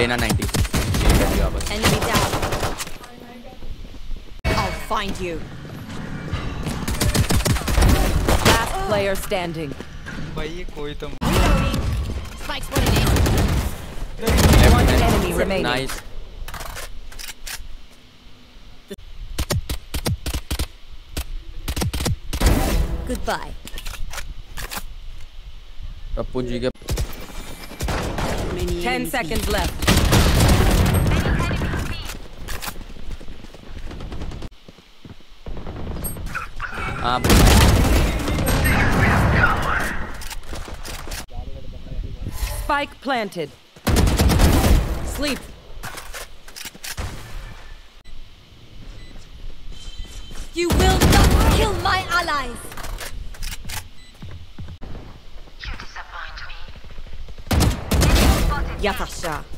रेना 90 यही कर दिया बस Enemy down. I'll find you. Last player standing. भाई ये कोई तो Reloading. Spike spotted in. One enemy remaining. Nice Goodbye. Pappu ji के Ten seconds left. हाँ Spike planted. Sleep. You will not kill my allies. You disappoint me. Yatasha.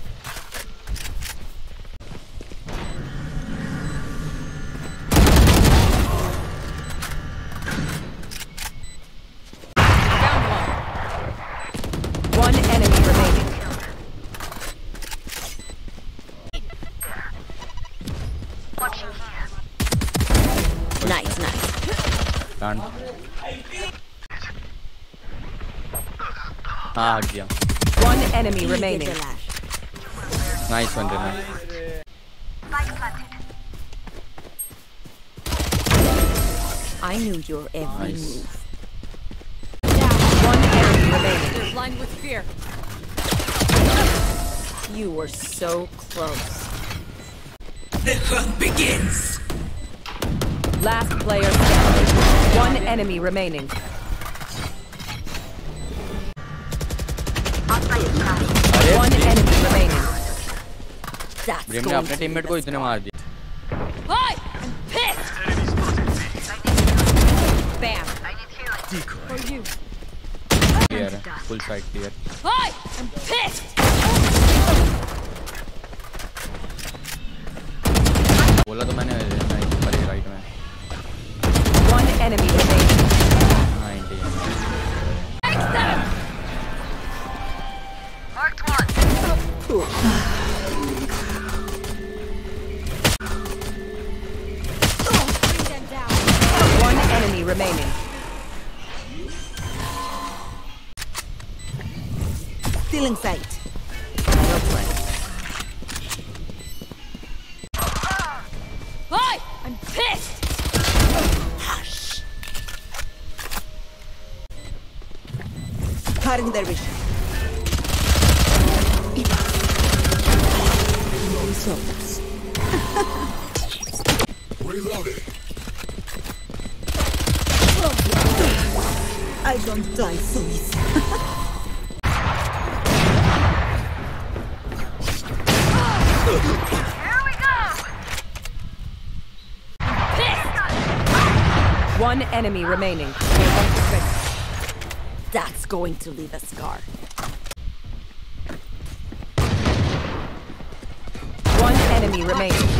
Nice, nice. Done. Ah, yeah. One enemy remaining. Nice one, Dana. I knew your every nice. move. One enemy remaining. They're blind with fear. You were so close. The hunt begins. Last player standing. One enemy remaining. One enemy remaining. That's brim ने going अपने to teammate को इतने मार दिया Hi! I'm pissed! Bam! For you. Clear है full side clear enemy remaining. 90 Bring them down. One enemy remaining. Still in sight. Well played. Hi! I'm pissed! Cutting their vision. Souls. I don't die so easy. One enemy remaining. That's going to leave a scar. One enemy remaining.